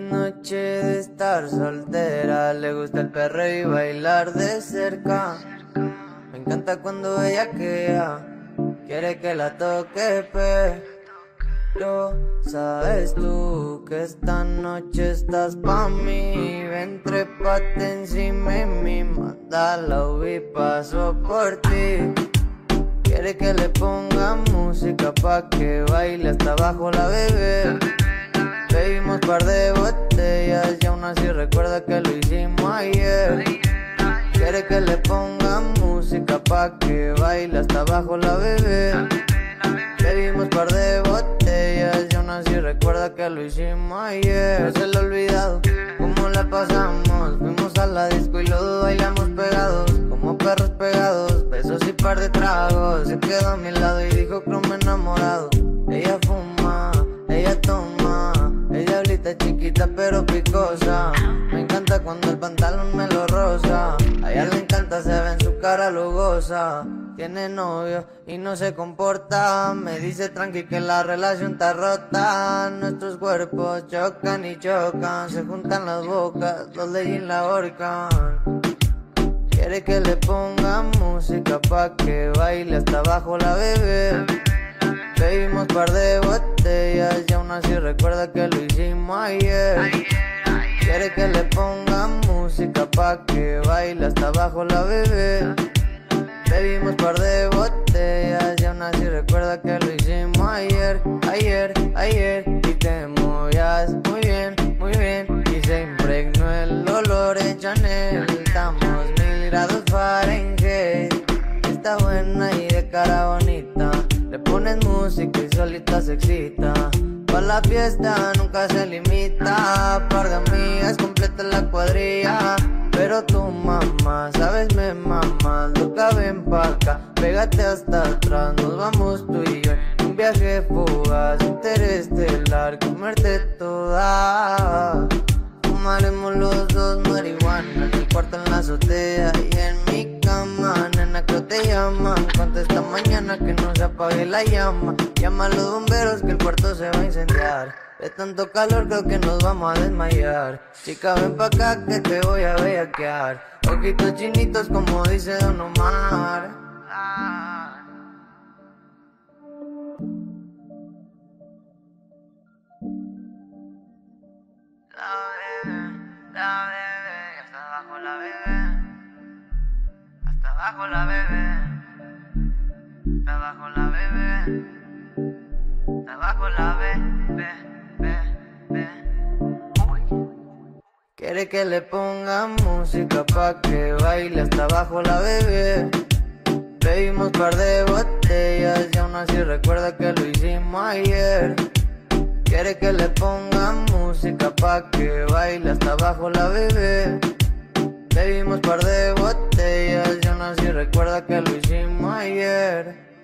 noche de estar soltera, le gusta el perro y bailar de cerca. Me encanta cuando ella queda, quiere que la toque, pero sabes tú que esta noche estás pa' mí. Ven, trépate encima mi mata la y paso por ti. Quiere que le ponga música pa' que baile hasta abajo la bebé. Que lo hicimos ayer. Quiere que le ponga música pa' que baile hasta abajo la bebé. Bebimos par de botellas y aún así recuerda que lo hicimos ayer. No se lo he olvidado cómo la pasamos. Fuimos a la disco y los bailamos pegados, como perros pegados. Besos y par de tragos. Se quedó a mi lado y dijo que me enamorado. Ella fuma, ella toma. Ella hablita chiquita pero picosa. Cuando el pantalón me lo rosa. A ella le encanta, se ve en su cara lugosa. Tiene novio y no se comporta. Me dice tranqui que la relación está rota. Nuestros cuerpos chocan y chocan. Se juntan las bocas, los de la horcan. Quiere que le ponga música pa' que baile hasta abajo la bebé. Bebimos par de botellas y aún así recuerda que lo hicimos ayer. Quiere que le ponga que baile hasta abajo la bebé. Bebimos par de botellas y aún así recuerda que lo hicimos ayer, ayer, ayer. Y te movías muy bien, muy bien. Y se impregnó el olor de Chanel. Estamos mil grados Fahrenheit. Está buena y de cara bonita. Le pones música y solita se excita. La fiesta nunca se limita. Par de amigas completa la cuadrilla. Pero tu mamá, sabes, me mamá. Loca, ven pa' acá. Pégate hasta atrás. Nos vamos tú y yo. Un viaje fugaz, interestelar. Comerte toda. Fumaremos los dos marihuana. El cuarto, en la azotea y en que te llaman. Contesta mañana que no se apague la llama. Llama a los bomberos que el cuarto se va a incendiar. De tanto calor creo que nos vamos a desmayar. Chica, ven pa' acá que te voy a bellaquear. Ojitos chinitos como dice Don Omar. Hasta abajo la bebé. Hasta abajo la bebé. Hasta abajo la bebé. Be, be. Quiere que le ponga música pa' que baile hasta abajo la bebé. Bebimos par de botellas y aún así recuerda que lo hicimos ayer. Quiere que le ponga música pa' que baile hasta abajo la bebé. Bebimos par de botellas y aún así recuerda que lo hicimos ayer.